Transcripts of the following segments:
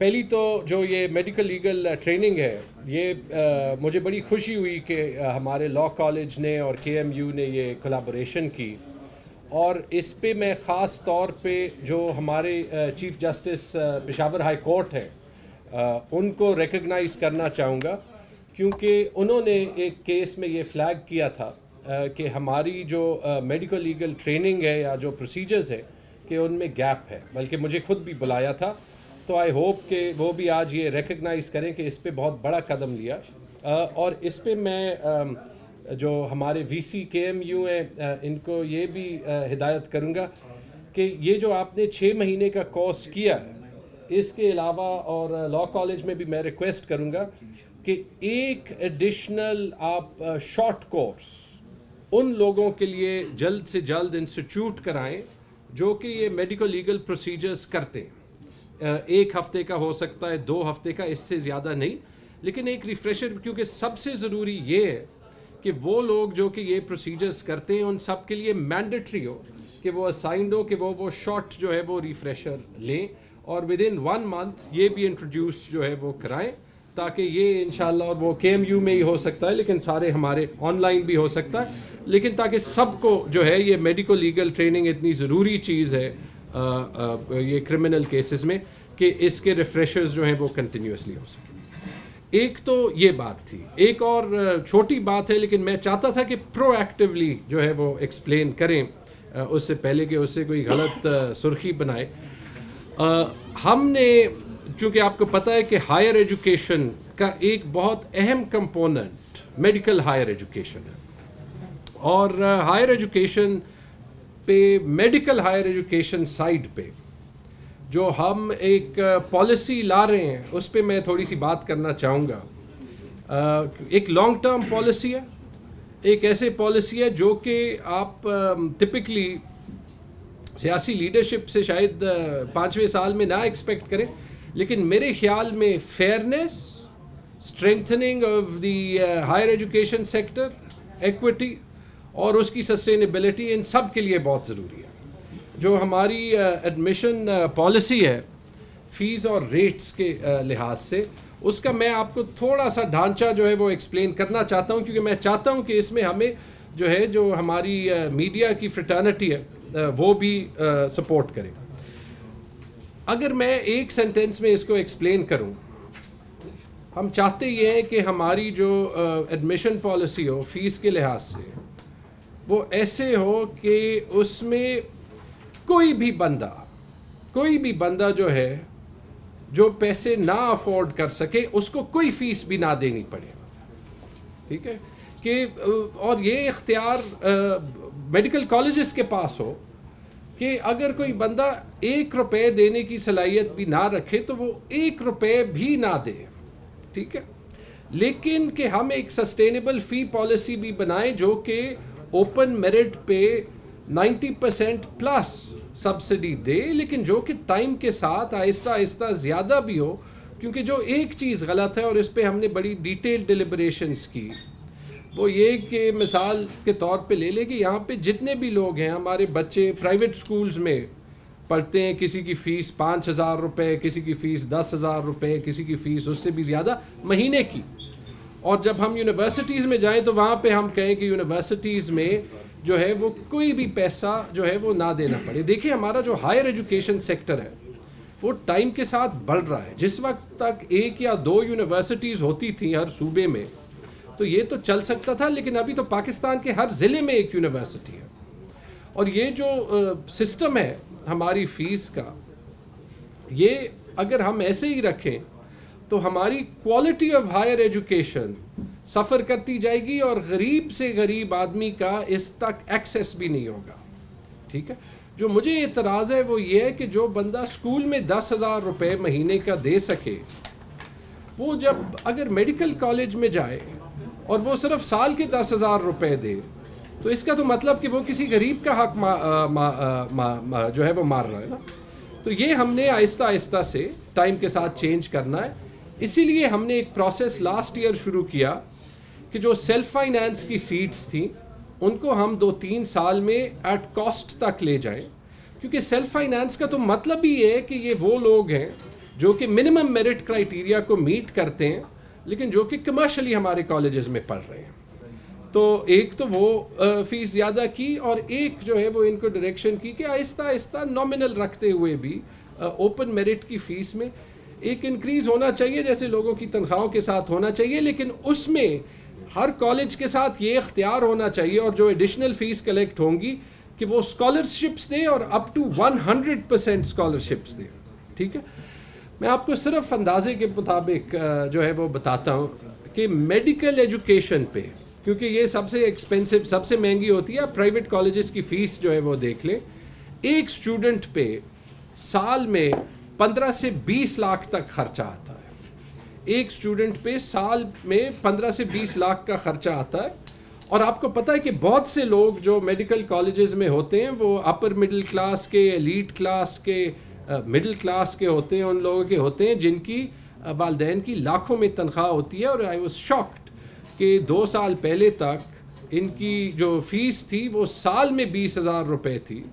पहली तो जो ये मेडिकल लीगल ट्रेनिंग है ये आ, मुझे बड़ी खुशी हुई कि हमारे लॉ कॉलेज ने और के ने ये कोलाबोरेशन की। और इस पे मैं ख़ास तौर पे जो हमारे chief justice Peshawar high court है उनको रिकग्नाइज़ करना चाहूँगा क्योंकि उन्होंने एक केस में ये फ्लैग किया था कि हमारी जो मेडिकल लीगल ट्रेनिंग है या जो प्रोसीजर्स है कि उनमें गैप है। बल्कि मुझे खुद भी बुलाया था तो आई होप कि वो भी आज ये रिकग्नाइज़ करें कि इस पर बहुत बड़ा कदम लिया। और इस पर मैं जो हमारे वी सी के एम यू हैं इनको ये भी हिदायत करूँगा कि ये जो आपने छः महीने का कोर्स किया है इसके अलावा और लॉ कॉलेज में भी मैं रिक्वेस्ट करूँगा कि एक एडिशनल आप शॉर्ट कोर्स उन लोगों के लिए जल्द से जल्द इंस्टीट्यूट कराएँ, जो कि ये मेडिकल लीगल प्रोसीजर्स करते हैं। एक हफ़्ते का हो सकता है, दो हफ़्ते का, इससे ज़्यादा नहीं। लेकिन एक रिफ्रेशर क्योंकि सबसे ज़रूरी ये है कि वो लोग जो कि ये प्रोसीजर्स करते हैं, उन सब के लिए मैंडेटरी हो, कि वो असाइंड हो, कि वो वो शॉर्ट जो है वो रिफ्रेशर लें और विद इन वन मंथ ये भी इंट्रोड्यूस जो है वो कराएँ, ताकि ये इन और वो के में ही हो सकता है, लेकिन सारे हमारे ऑनलाइन भी हो सकता है। लेकिन ताकि सबको जो है ये मेडिको लीगल ट्रेनिंग इतनी ज़रूरी चीज़ है ये क्रिमिनल केसेस में कि इसके रिफ्रेशर्स जो हैं वो कंटिन्यूसली हो सकें। एक तो ये बात थी। एक और छोटी बात है, लेकिन मैं चाहता था कि प्रोएक्टिवली जो है वो एक्सप्लेन करें उससे पहले कि उससे कोई गलत सुर्खी बनाए। हमने, चूँकि आपको पता है कि हायर एजुकेशन का एक बहुत अहम कंपोनेंट मेडिकल हायर एजुकेशन है। और हायर एजुकेशन पे मेडिकल हायर एजुकेशन साइड पे जो हम एक पॉलिसी uh, ला रहे हैं उस पर मैं थोड़ी सी बात करना चाहूँगा। Uh, एक लॉन्ग टर्म पॉलिसी है एक ऐसे पॉलिसी है जो कि आप टिपिकली um, सियासी लीडरशिप से शायद पाँचवें साल में ना एक्सपेक्ट करें लेकिन मेरे ख्याल में fairness strengthening of the higher education sector equity और उसकी सस्टेनेबिलिटी इन सब के लिए बहुत ज़रूरी है। जो हमारी एडमिशन uh, पॉलिसी uh, है फ़ीस और रेट्स के uh, लिहाज से उसका मैं आपको थोड़ा सा ढांचा जो है वो एक्सप्लेन करना चाहता हूँ क्योंकि मैं चाहता हूँ कि इसमें हमें जो है जो हमारी मीडिया की फ्रटर्निटी है वो भी सपोर्ट करें। अगर मैं एक सेंटेंस में इसको एक्सप्लेन करूँ हम चाहते ये हैं कि हमारी जो एडमिशन uh, पॉलिसी हो फ़ीस के लिहाज से वो ऐसे हो कि उसमें कोई भी बंदा, कोई भी बंदा जो है, जो पैसे ना अफोर्ड कर सके, उसको कोई फ़ीस भी ना देनी पड़े। ठीक है? कि और ये इख्तियार मेडिकल कॉलेजेस के पास हो कि अगर कोई बंदा एक रुपये देने की सलाहियत भी ना रखे तो वो एक रुपये भी ना दे। ठीक है? लेकिन कि हम एक सस्टेनेबल फ़ी पॉलिसी भी बनाएँ, जो कि ओपन मेरिट पे 90 परसेंट प्लस सब्सिडी दे, लेकिन जो कि टाइम के साथ आहिस्ता आहिस्ता ज़्यादा भी हो, क्योंकि जो एक चीज़ गलत है और इस पर हमने बड़ी डिटेल डिलिब्रेशंस की। वो ये कि मिसाल के तौर पे ले लें कि यहाँ पे जितने भी लोग हैं, हमारे बच्चे प्राइवेट स्कूल्स में पढ़ते हैं, किसी की फ़ीस पाँच हज़ार रुपये किसी की फ़ीस दस हज़ार रुपये किसी की फ़ीस उससे भी ज़्यादा महीने की। और जब हम यूनिवर्सिटीज़ में जाएँ तो वहाँ पे हम कहें कि यूनिवर्सिटीज़ में जो है, वो कोई भी पैसा जो है, वो ना देना पड़े। देखिए, हमारा जो हायर एजुकेशन सेक्टर है, वो टाइम के साथ बढ़ रहा है। जिस वक्त तक एक या दो यूनिवर्सिटीज़ होती थी हर सूबे में तो ये तो चल सकता था, लेकिन अभी तो पाकिस्तान के हर ज़िले में एक यूनिवर्सिटी है। और ये जो सिस्टम है, हमारी फ़ीस का, ये अगर हम ऐसे ही रखें तो हमारी quality of higher education suffer करती जाएगी और गरीब से गरीब आदमी का इस तक एक्सेस भी नहीं होगा। ठीक है? जो मुझे एतराज़ है वो ये है कि जो बंदा स्कूल में दस हज़ार रुपये महीने का दे सके वो जब अगर मेडिकल कॉलेज में जाए और वो सिर्फ़ साल के दस हज़ार रुपये दे तो इसका तो मतलब कि वो किसी गरीब का हक मा, आ, मा, आ, मा, मा, जो है वो मार रहा है ना? तो ये हमने आहिस्ता आहिस्ता से टाइम के साथ चेंज करना है। इसीलिए हमने एक प्रोसेस लास्ट ईयर शुरू किया कि जो सेल्फ फाइनेंस की सीट्स थी, उनको हम दो तीन साल में एट कॉस्ट तक ले जाएँ। क्योंकि सेल्फ फाइनेंस का तो मतलब ही है कि ये वो लोग हैं जो कि मिनिमम मेरिट क्राइटेरिया को मीट करते हैं, लेकिन जो कि कमर्शली हमारे कॉलेजेस में पढ़ रहे हैं। तो एक तो वो फ़ीस ज़्यादा की और एक जो है वो इनको डायरेक्शन की कि आहिस्ता आहिस्ता नॉमिनल रखते हुए भी ओपन मेरिट की फ़ीस में एक इंक्रीज़ होना चाहिए, जैसे लोगों की तनख्वाहों के साथ होना चाहिए, लेकिन उसमें हर कॉलेज के साथ ये इख्तियार होना चाहिए और जो एडिशनल फ़ीस कलेक्ट होंगी, कि वो स्कॉलरशिप्स दें और अप टू 100 परसेंट स्कॉलरशिप्स दें। ठीक है? मैं आपको सिर्फ़ अंदाजे के मुताबिक जो है वो बताता हूँ कि मेडिकल एजुकेशन पे, क्योंकि ये सबसे एक्सपेंसिव सबसे महँगी होती है प्राइवेट कॉलेजेस की फ़ीस जो है वो देख लें। एक स्टूडेंट पे साल में पंद्रह से बीस लाख तक खर्चा आता है। एक स्टूडेंट पे साल में पंद्रह से बीस लाख का खर्चा आता है। और आपको पता है कि बहुत से लोग जो मेडिकल कॉलेजेस में होते हैं, वो अपर मिडिल क्लास के एलीट क्लास के मिडिल क्लास के होते हैं, उन लोगों के होते हैं, जिनकी वालदेन की लाखों में तनख्वाह होती है। और आई वॉज़ शॉक्ड कि दो साल पहले तक इनकी जो फ़ीस थी, वो साल में बीस हज़ार रुपये थी।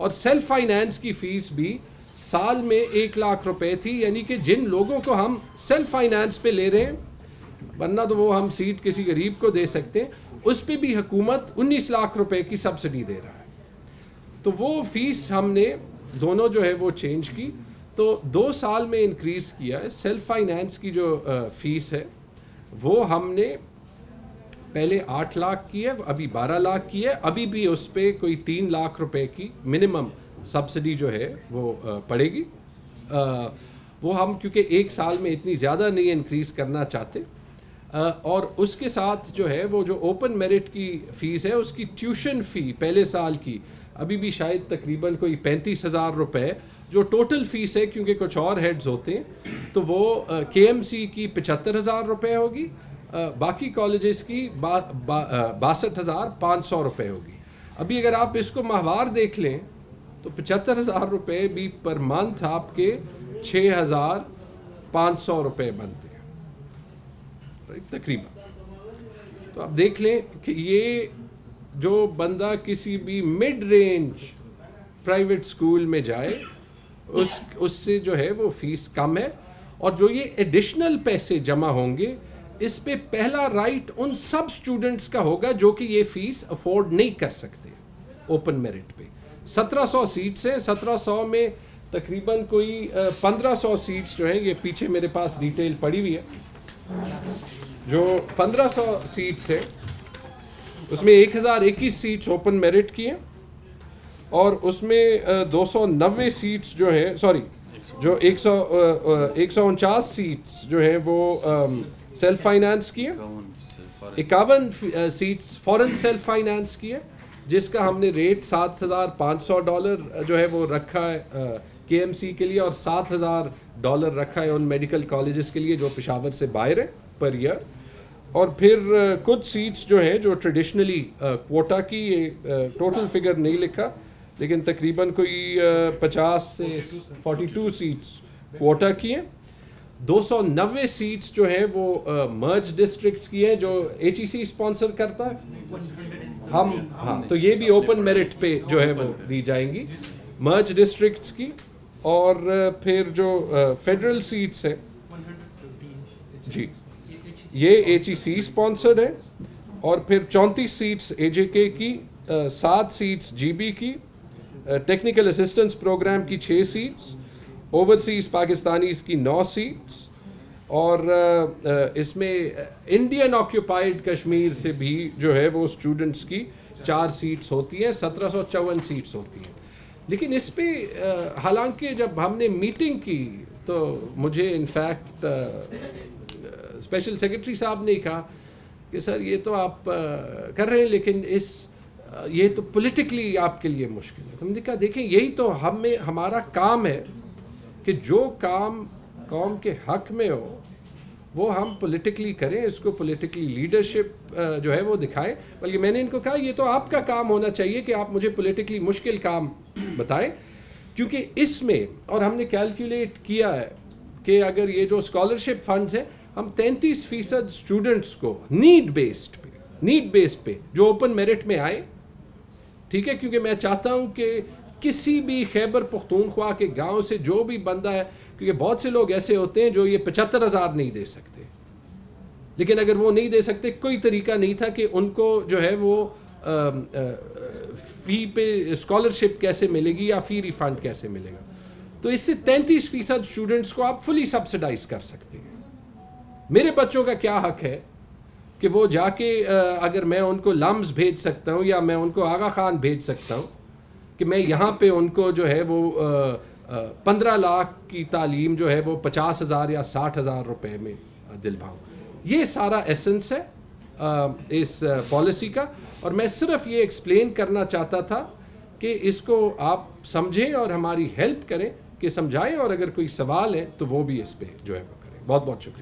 और सेल्फ फाइनेंस की फ़ीस भी साल में एक लाख रुपए थी, यानी कि जिन लोगों को हम सेल्फ फाइनेंस पे ले रहे हैं, वरना तो वो हम सीट किसी गरीब को दे सकते हैं, उस पर भी हुकूमत 19 लाख रुपए की सब्सिडी दे रहा है। तो वो फ़ीस हमने दोनों जो है वो चेंज की। तो दो साल में इंक्रीज़ किया है सेल्फ फाइनेंस की जो फ़ीस है, वो हमने पहले आठ लाख की है, अभी बारह लाख की है, अभी भी उस पर कोई तीन लाख रुपए की मिनिमम सब्सिडी जो है, वो पड़ेगी। वो हम, क्योंकि एक साल में इतनी ज़्यादा नहीं इंक्रीज़ करना चाहते और उसके साथ जो है, वो जो ओपन मेरिट की फ़ीस है, उसकी ट्यूशन फ़ी पहले साल की, अभी भी शायद तकरीबन कोई पैंतीस हज़ार रुपये जो टोटल फ़ीस है, क्योंकि कुछ और हेड्स होते हैं तो वो के एम सी की पचहत्तर हज़ार रुपये होगी बाकी कॉलेजेस की बासठ हज़ार पाँच सौ रुपये होगी। अभी अगर आप इसको माहवार देख लें तो पचहत्तर हज़ार रुपये भी पर मंथ आपके छः हज़ार पाँच सौ रुपये बनते हैं। तकरीबन। तो आप देख लें कि ये जो बंदा किसी भी मिड रेंज प्राइवेट स्कूल में जाए, उस, उससे जो है वो फ़ीस कम है और जो ये एडिशनल पैसे जमा होंगे, इस पे पहला राइट उन सब स्टूडेंट्स का होगा जो कि ये फ़ीस अफोर्ड नहीं कर सकते ओपन मेरिट पे। 1700 सीट्स हैं। 1700 में तकरीबन कोई 1500 सीट्स जो हैं ये पीछे मेरे पास डिटेल पड़ी हुई है। जो 1500 सीट्स है उसमें 1021 सीट्स ओपन मेरिट की हैं और उसमें दो सौ नब्बे सीट्स जो हैं सॉरी जो एक सौ एक सौ उनचास सीट्स जो हैं वो सेल्फ फाइनेंस की हैं। इक्यावन सीट्स फॉरेन सेल्फ फाइनेंस की है। जिसका हमने रेट सात हज़ार पाँच सौ डॉलर जो है वो रखा है के एम सी के लिए और सात हज़ार डॉलर रखा है उन मेडिकल कॉलेजेस के लिए जो पेशावर से बाहर है पर ईयर और फिर कुछ सीट्स जो हैं जो ट्रेडिशनली कोटा की ये टोटल फिगर नहीं लिखा लेकिन तकरीबन कोई पचास से फोर्टी टू सीट्स कोटा की हैं। दो सौ नब्बे सीट्स जो है वो मर्ज डिस्ट्रिक्ट्स की हैं जो एच ई सी स्पॉन्सर करता है। हम हाँ तो ये भी ओपन मेरिट पे जो है वो दी जाएँगी मर्ज डिस्ट्रिक्ट्स की। और फिर जो फेडरल सीट्स है, जी, ये एच ई सी स्पॉन्सर्ड है। और फिर चौंतीस सीट्स ए जे के की सात सीट्स जी बी की टेक्निकल असिस्टेंस प्रोग्राम की छः सीट्स ओवरसीज पाकिस्तानी की नौ सीट्स और इसमें इंडियन ऑक्यूपाइड कश्मीर से भी जो है वो स्टूडेंट्स की चार सीट्स होती हैं, सत्रह सौ चौवन सीट्स होती हैं। लेकिन इस पर हालाँकि जब हमने मीटिंग की तो मुझे इनफैक्ट स्पेशल सेक्रेटरी साहब ने कहा कि सर ये तो आप कर रहे हैं, लेकिन इस ये तो पॉलिटिकली आपके लिए मुश्किल है। तो हमने कहा, देखें, यही तो हमें, हमारा काम है कि जो काम, कौम के हक में हो, वो हम पॉलिटिकली करें, इसको पॉलिटिकली लीडरशिप जो है वो दिखाएँ। बल्कि मैंने इनको कहा, ये तो आपका काम होना चाहिए कि आप मुझे पॉलिटिकली मुश्किल काम बताएँ। क्योंकि इसमें, और हमने कैलकुलेट किया है कि अगर ये जो स्कॉलरशिप फंड्स हैं, हम तैंतीस फ़ीसद स्टूडेंट्स को नीड बेस्ड पे नीड बेस्ड पे, जो ओपन मेरिट में आए, ठीक है? क्योंकि मैं चाहता हूँ कि किसी भी खैबर पख्तूनख्वा के गाँव से जो भी बंदा है क्योंकि बहुत से लोग ऐसे होते हैं जो ये पचहत्तर हज़ार नहीं दे सकते। लेकिन अगर वो नहीं दे सकते कोई तरीका नहीं था कि उनको जो है वो आ, आ, फ़ी पे स्कॉलरशिप कैसे मिलेगी या फ़ी रिफ़ंड कैसे मिलेगा। तो इससे तैंतीस फ़ीसद स्टूडेंट्स को आप फुली सब्सिडाइज कर सकते हैं। मेरे बच्चों का क्या हक है कि वो जाके अगर मैं उनको लम्स भेज सकता हूँ या मैं उनको आगा खान भेज सकता हूँ कि मैं यहाँ पे उनको जो है वो पंद्रह लाख की तालीम जो है वो पचास हज़ार या साठ हज़ार रुपये में दिलवाऊँ। ये सारा एसेंस है इस पॉलिसी का। और मैं सिर्फ़ ये एक्सप्लेन करना चाहता था कि इसको आप समझें और हमारी हेल्प करें कि समझाएँ और अगर कोई सवाल है तो वो भी इस पर जो है वो करें। बहुत बहुत शुक्रिया।